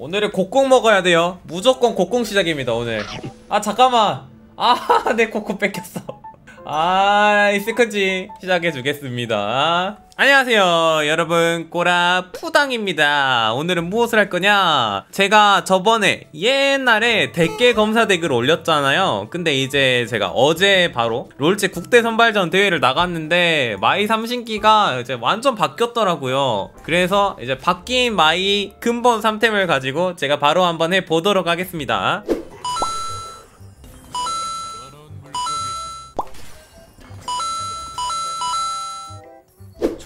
오늘은 곡궁 먹어야 돼요. 무조건 곡궁 시작입니다 오늘. 아 잠깐만. 아 내 곡궁 뺏겼어. 아이 스크지 시작해 주겠습니다 안녕하세요 여러분. 꼬라 푸당입니다. 오늘은 무엇을 할 거냐? 제가 저번에 옛날에 대깨 검사 덱을 올렸잖아요. 근데 이제 제가 어제 바로 롤체 국대 선발전 대회를 나갔는데 마이 삼신기가 이제 완전 바뀌었더라고요. 그래서 이제 바뀐 마이 근본 3템을 가지고 제가 바로 한번 해보도록 하겠습니다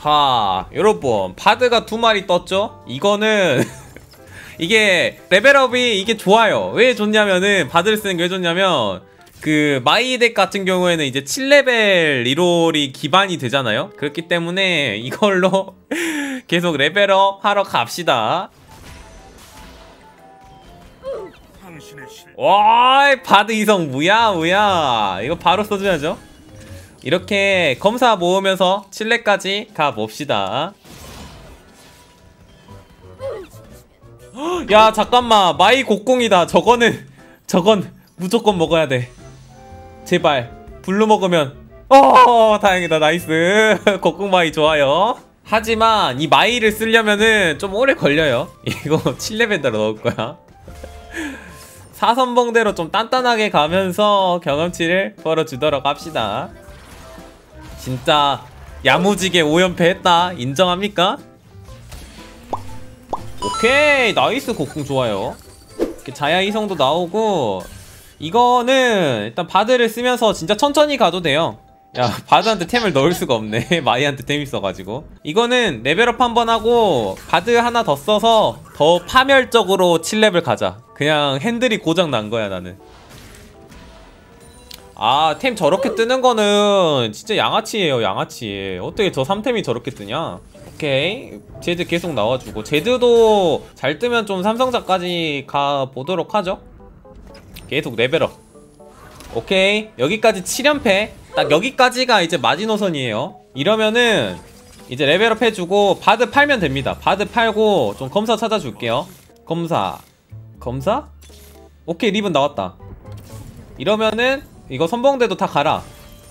자 여러분 바드가 두 마리 떴죠? 이거는 이게 레벨업이 이게 좋아요. 왜 좋냐면은 바드를 쓰는 게 왜 좋냐면 그 마이덱 같은 경우에는 이제 7레벨 reroll이 기반이 되잖아요? 그렇기 때문에 이걸로 계속 레벨업 하러 갑시다. 와 바드 이성 뭐야 뭐야. 이거 바로 써줘야죠 이렇게 검사 모으면서 7렙까지 가봅시다. 헉, 야 잠깐만. 마이 곡궁이다. 저거는 저건 무조건 먹어야 돼. 제발. 블루 먹으면. 어 다행이다. 나이스. 곡궁 마이 좋아요. 하지만 이 마이를 쓰려면은 좀 오래 걸려요. 이거 7레벨대로 넣을 거야. 사선봉대로 좀 단단하게 가면서 경험치를 벌어주도록 합시다 진짜 야무지게 5연패 했다. 인정합니까? 오케이 나이스 곡궁 좋아요. 자야 이성도 나오고 이거는 일단 바드를 쓰면서 진짜 천천히 가도 돼요. 야 바드한테 템을 넣을 수가 없네. 마이한테 템 있어가지고. 이거는 레벨업 한번 하고 바드 하나 더 써서 더 파멸적으로 7렙을 가자. 그냥 핸들이 고장 난 거야 나는 아 템 저렇게 뜨는 거는 진짜 양아치예요 양아치. 어떻게 저 3템이 저렇게 뜨냐? 오케이. 제드 계속 나와주고. 제드도 잘 뜨면 좀 삼성작까지 가보도록 하죠. 계속 레벨업. 오케이. 여기까지 7연패. 딱 여기까지가 이제 마지노선이에요. 이러면은 이제 레벨업 해주고 바드 팔면 됩니다. 바드 팔고 좀 검사 찾아줄게요. 검사. 검사? 오케이 리븐 나왔다. 이러면은 이거 선봉대도 다 가라.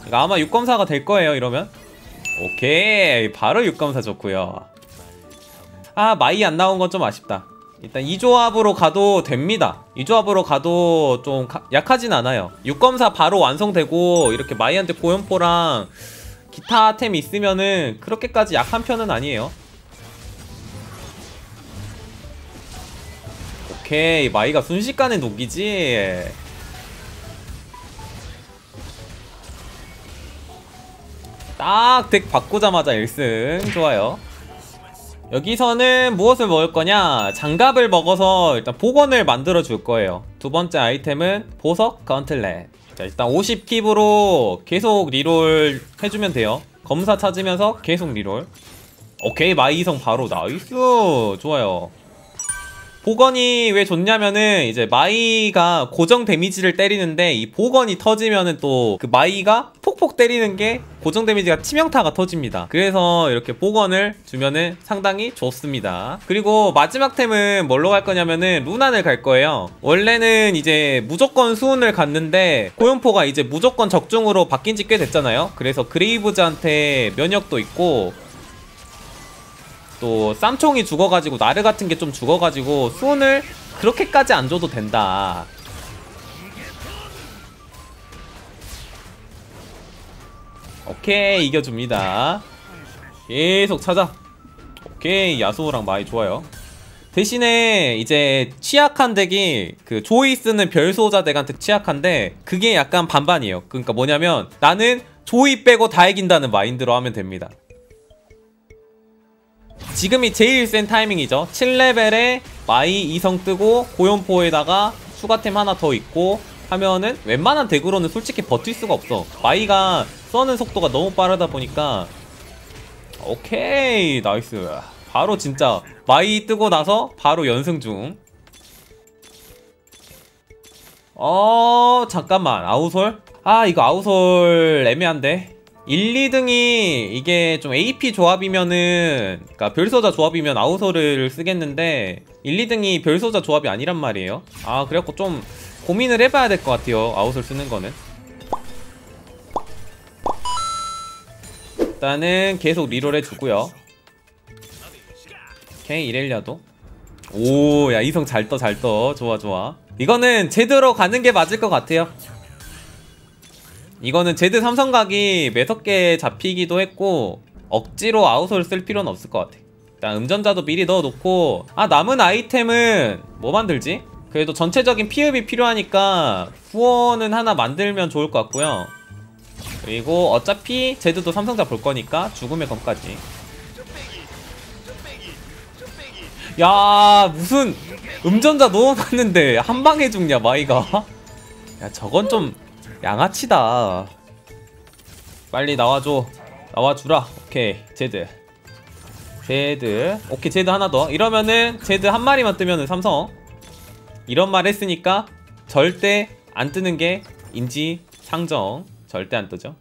이거 아마 6검사가 될 거예요 이러면. 오케이. 바로 6검사 좋고요. 아 마이 안 나온 건 좀 아쉽다. 일단 이 조합으로 가도 됩니다. 이 조합으로 가도 좀 가, 약하진 않아요. 6검사 바로 완성되고 이렇게 마이한테 고연포랑 기타 템 있으면은 그렇게까지 약한 편은 아니에요. 오케이. 마이가 순식간에 녹이지 딱 덱 바꾸자마자 1승. 좋아요. 여기서는 무엇을 먹을 거냐? 장갑을 먹어서 일단 복원을 만들어 줄 거예요. 두 번째 아이템은 보석 가운틀렛. 자 일단 50킵으로 계속 리롤 해주면 돼요. 검사 찾으면서 계속 리롤. 오케이 마이 이성 바로. 나이스! 좋아요 보건이 왜 좋냐면은 이제 마이가 고정 데미지를 때리는데 이 보건이 터지면은 또 그 마이가 폭폭 때리는 게 고정 데미지가 치명타가 터집니다. 그래서 이렇게 보건을 주면은 상당히 좋습니다. 그리고 마지막 템은 뭘로 갈 거냐면은 루난을 갈 거예요. 원래는 이제 무조건 수은을 갔는데 고연포가 이제 무조건 적중으로 바뀐 지 꽤 됐잖아요. 그래서 그레이브즈한테 면역도 있고 또 쌈총이 죽어가지고 나르 같은 게 좀 죽어가지고 수온을 그렇게까지 안 줘도 된다. 오케이 이겨줍니다. 계속 찾아. 오케이 야수호랑 많이 좋아요. 대신에 이제 취약한 덱이 그 조이 쓰는 별소자 덱한테 취약한데 그게 약간 반반이에요. 그러니까 뭐냐면 나는 조이 빼고 다 이긴다는 마인드로 하면 됩니다 지금이 제일 센 타이밍이죠. 7레벨에 마이 2성 뜨고 고연포에다가 추가템 하나 더 있고 하면은 웬만한 덱으로는 솔직히 버틸 수가 없어. 마이가 써는 속도가 너무 빠르다 보니까. 오케이 나이스. 바로 진짜 마이 뜨고 나서 바로 연승 중. 어... 잠깐만. 아우솔? 아 이거 아우솔 애매한데 1, 2등이 이게 좀 AP 조합이면은 그니까 별소자 조합이면 아우소를 쓰겠는데 1, 2등이 별소자 조합이 아니란 말이에요. 아 그래갖고 좀 고민을 해봐야 될 것 같아요 아우소를 쓰는 거는. 일단은 계속 리롤 해주고요. 오케이 이렐리아도. 오 야 이성 잘 떠 잘 떠. 좋아 좋아. 이거는 제대로 가는 게 맞을 것 같아요 이거는 제드 삼성각이 매섭게 잡히기도 했고 억지로 아웃솔 쓸 필요는 없을 것 같아. 일단 음전자도 미리 넣어놓고 아 남은 아이템은 뭐 만들지? 그래도 전체적인 피흡이 필요하니까 후원은 하나 만들면 좋을 것 같고요. 그리고 어차피 제드도 삼성자 볼 거니까 죽음의 검까지. 야 무슨 음전자 넣어놨는데 한 방에 죽냐 마이가? 야 저건 좀 양아치다. 빨리 나와줘. 나와주라. 오케이. 제드. 제드. 오케이 제드 하나 더. 이러면은 제드 한 마리만 뜨면은 삼성. 이런 말 했으니까 절대 안 뜨는 게 인지 상정. 절대 안 뜨죠.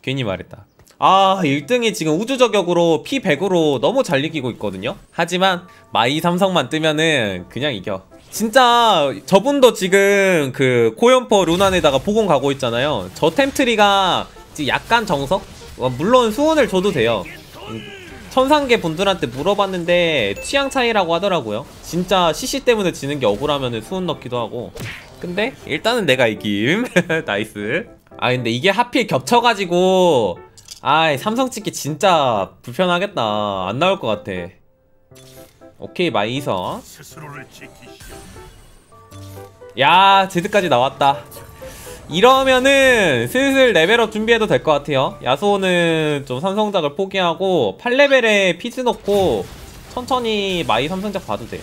괜히 말했다. 아 1등이 지금 우주 해적으로 피 100으로 너무 잘 이기고 있거든요. 하지만 마이 삼성만 뜨면은 그냥 이겨 진짜 저분도 지금 그 고연포 루난에다가 보건 가고 있잖아요. 저 템트리가 약간 정석? 어, 물론 수은을 줘도 돼요. 천상계 분들한테 물어봤는데 취향 차이라고 하더라고요. 진짜 CC 때문에 지는 게 억울하면 수은 넣기도 하고. 근데 일단은 내가 이김. 나이스. 아 근데 이게 하필 겹쳐가지고. 아이 삼성 찍기 진짜 불편하겠다. 안 나올 것 같아 오케이 마이서 야 제드까지 나왔다. 이러면은 슬슬 레벨업 준비해도 될 것 같아요. 야스오는 좀 삼성작을 포기하고 8레벨에 피즈 넣고 천천히 마이 삼성작 봐도 돼.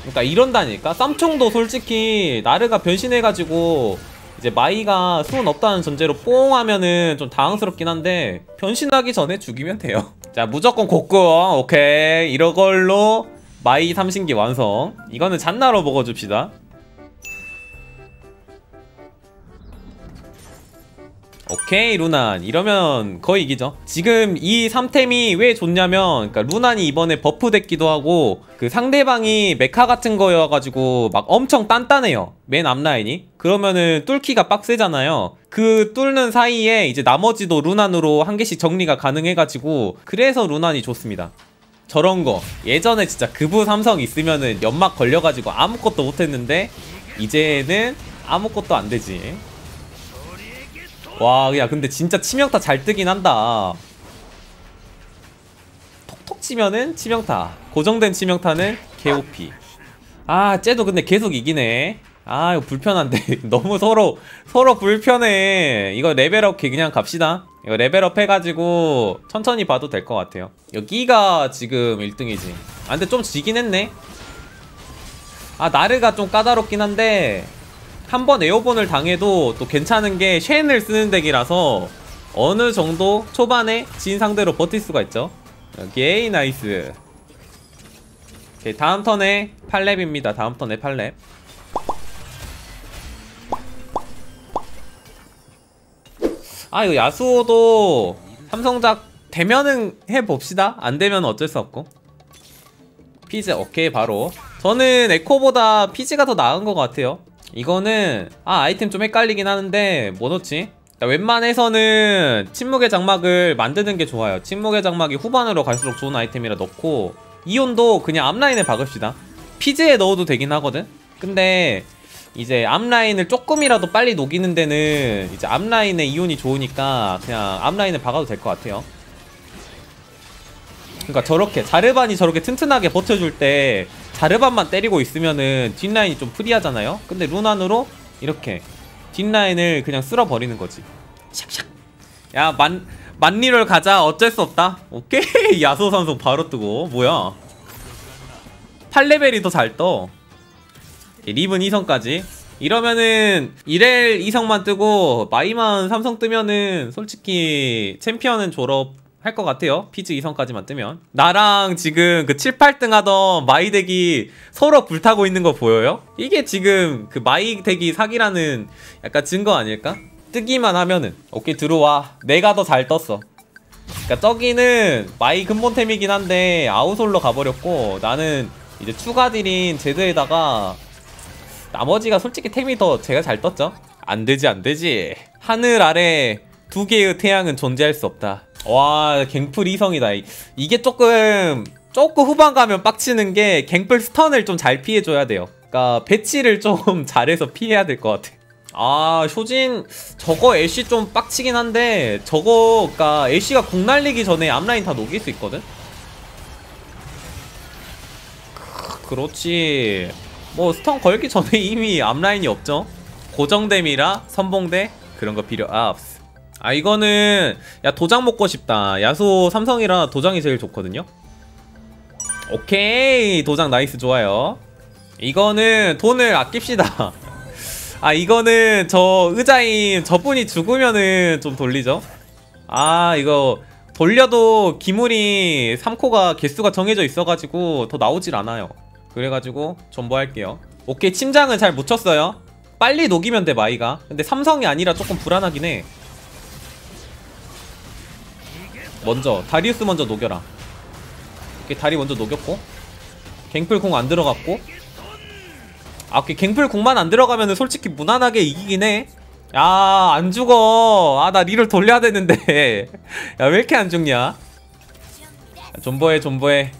그러니까 이런다니까? 쌈총도 솔직히 나르가 변신해가지고 이제 마이가 수은 없다는 전제로 뽕 하면은 좀 당황스럽긴 한데 변신하기 전에 죽이면 돼요. 자 무조건 곡궁. 오케이. 이러걸로 마이 삼신기 완성. 이거는 잔나로 먹어줍시다 오케이 루난. 이러면 거의 이기죠. 지금 이 3템이 왜 좋냐면 그러니까 루난이 이번에 buff 됐기도 하고 그 상대방이 메카 같은 거여가지고 막 엄청 단단해요. 맨 앞라인이. 그러면은 뚫기가 빡세잖아요. 그 뚫는 사이에 이제 나머지도 루난으로 한 개씩 정리가 가능해가지고 그래서 루난이 좋습니다. 저런 거. 예전에 진짜 그부 삼성 있으면은 연막 걸려가지고 아무것도 못했는데 이제는 아무것도 안 되지 와, 야, 근데 진짜 치명타 잘 뜨긴 한다. 톡톡 치면은 치명타. 고정된 치명타는 개OP. 아, 쟤도 근데 계속 이기네. 아, 이거 불편한데. 너무 서로, 서로 불편해. 이거 level up 그냥 갑시다. 이거 level up 해가지고 천천히 봐도 될 것 같아요. 여기가 지금 1등이지. 아, 근데 좀 지긴 했네. 아, 나르가 좀 까다롭긴 한데 한 번 airborne을 당해도 또 괜찮은 게 쉔을 쓰는 덱이라서 어느 정도 초반에 진 상대로 버틸 수가 있죠. 오케이 nice. 오케이 다음 턴에 8렙입니다. 다음 턴에 8렙. 아 이거 야스오도 삼성작 되면은 해봅시다. 안되면 어쩔 수 없고. 피즈 오케이 바로. 저는 에코보다 피즈가 더 나은 것 같아요 이거는 아 아이템 좀 헷갈리긴 하는데 뭐 넣지? 웬만해서는 침묵의 장막을 만드는 게 좋아요 침묵의 장막이 후반으로 갈수록 좋은 아이템이라 넣고 이온도 그냥 앞라인에 박읍시다 피즈에 넣어도 되긴 하거든? 근데 이제 앞라인을 조금이라도 빨리 녹이는 데는 이제 앞라인에 이온이 좋으니까 그냥 앞라인에 박아도 될 것 같아요 그러니까 저렇게 자르반이 저렇게 튼튼하게 버텨줄 때 자르반만 때리고 있으면은 뒷라인이 좀 free하잖아요? 근데 루난으로 이렇게 뒷라인을 그냥 쓸어버리는 거지. 샥샥. 야 만, 만리를 가자. 어쩔 수 없다. 오케이. 야스오 선수 바로 뜨고. 뭐야? 8레벨이 더 잘떠. 리븐 2성까지. 이러면은 이렐 2성만 뜨고 마이만 3성 뜨면은 솔직히 챔피언은 졸업 할 것 같아요. 피즈 2성까지만 뜨면. 나랑 지금 그 7, 8등 하던 마이 덱이 서로 불타고 있는 거 보여요? 이게 지금 그 마이 덱이 사기라는 약간 증거 아닐까? 뜨기만 하면은 오케이 들어와. 내가 더 잘 떴어. 그니까 저기는 마이 근본템이긴 한데 아우솔로 가버렸고 나는 이제 추가 deal인 제드에다가 나머지가 솔직히 템이 더 제가 잘 떴죠? 안 되지 안 되지 하늘 아래 두 개의 태양은 존재할 수 없다 와 갱플 이성이다. 이게 조금 조금 후반 가면 빡치는 게 갱플 stun을 좀 잘 피해줘야 돼요. 그니까 배치를 좀 잘해서 피해야 될 것 같아. 아 효진 저거 애쉬 좀 빡치긴 한데 저거 그니까 애쉬가 궁 날리기 전에 앞라인 다 녹일 수 있거든? 그렇지. 뭐 stun 걸기 전에 이미 앞라인이 없죠? 고정뎀이라 선봉대? 그런 거 필요 없어 아 이거는 야 도장 먹고 싶다. 야스오 삼성이라 도장이 제일 좋거든요. 오케이. 도장 nice 좋아요. 이거는 돈을 아낍시다. 아 이거는 저 의자인 저분이 죽으면은 좀 돌리죠. 아 이거 돌려도 기물이 3코가 개수가 정해져 있어가지고 더 나오질 않아요. 그래가지고 전보할게요. 오케이 침장은 잘 묻혔어요. 빨리 녹이면 돼 마이가. 근데 삼성이 아니라 조금 불안하긴 해 먼저 다리우스 먼저 녹여라 오케이 다리 먼저 녹였고 갱플 궁 안 들어갔고 아 갱플 궁만 안 들어가면은 솔직히 무난하게 이기긴 해 야, 안 죽어. 아, 나 리롤 돌려야 되는데. 야, 왜 이렇게 안 죽냐? 존버해, 존버해.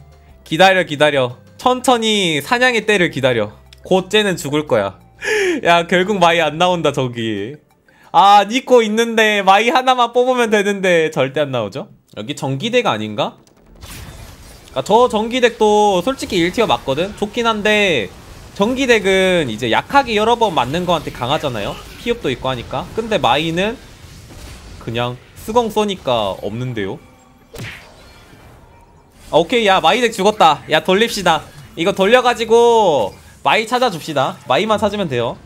기다려, 기다려. 천천히 사냥의 때를 기다려. 곧 쟤는 죽을 거야. 야, 결국 마이 안 나온다, 저기. 아, 니코 있는데 마이 하나만 뽑으면 되는데 절대 안 나오죠? 여기 전기덱 아닌가? 아, 저 전기덱도 솔직히 1tier 맞거든? 좋긴 한데 전기덱은 이제 약하게 여러 번 맞는 거한테 강하잖아요? 피업도 있고 하니까 근데 마이는 그냥 스공 쏘니까 없는데요 아, 오케이 야 마이덱 죽었다 야 돌립시다 이거 돌려가지고 마이 찾아줍시다 마이만 찾으면 돼요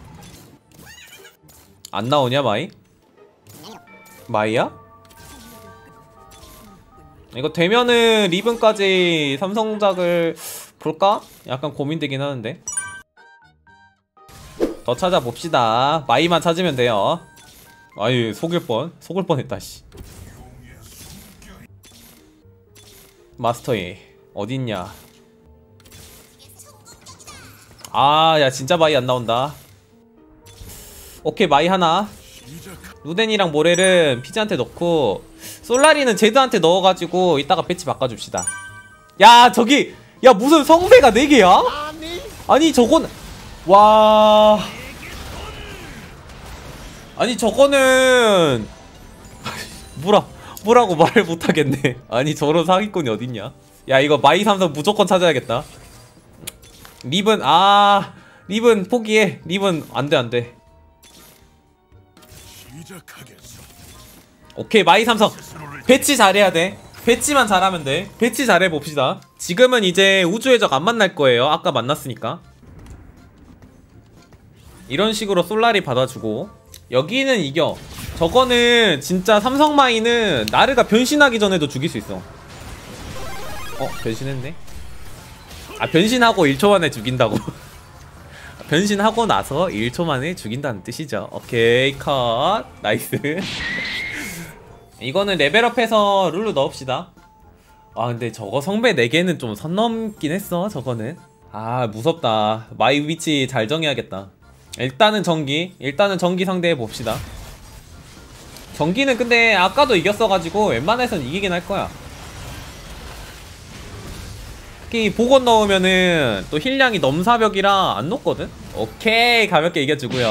안 나오냐 마이? 마이야? 이거 되면은 리븐까지 삼성작을 볼까? 약간 고민되긴 하는데. 더 찾아봅시다. 마이만 찾으면 돼요. 아유 속일 뻔. 속을 뻔했다 씨. 마스터이 어딨냐? 아 야 진짜 마이 안 나온다. 오케이 마이 하나. 루덴이랑 모렐은 피즈한테 넣고 솔라리는 제드한테 넣어가지고 이따가 배치 바꿔줍시다. 야 저기 야 무슨 성배가 4개야? 아니. 저건 와. 아니 저거는 뭐라 뭐라고 말을 못하겠네. 아니 저런 사기꾼이 어딨냐? 야 이거 마이 삼성 무조건 찾아야겠다. 리븐 아 리븐 포기해. 리븐 안돼 안돼 오케이 마이 삼성. 배치 잘해야 돼. 배치만 잘하면 돼. 배치 잘해봅시다. 지금은 이제 우주해적 안 만날 거예요. 아까 만났으니까. 이런 식으로 솔라리 받아주고. 여기는 이겨. 저거는 진짜 삼성마이는 나르가 변신하기 전에도 죽일 수 있어. 어? 변신했네? 아 변신하고 1초 만에 죽인다고. 변신하고 나서 1초 만에 죽인다는 뜻이죠. 오케이 컷. nice 이거는 level up해서 룰루 넣읍시다. 아 근데 저거 성배 4개는 좀 선 넘긴 했어 저거는. 아 무섭다. 마이 위치 잘 정해야겠다. 일단은 전기 일단은 전기 상대해 봅시다. 전기는 근데 아까도 이겼어가지고 웬만해선 이기긴 할 거야. 특히 복원 넣으면은 또 힐량이 넘사벽이라 안 녹거든? 오케이 가볍게 이겨주고요.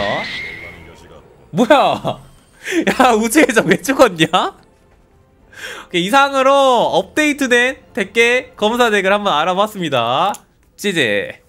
뭐야 야 우주에서 왜 죽었냐? 이상으로 업데이트된 100개 검사 덱을 한번 알아봤습니다. 찌제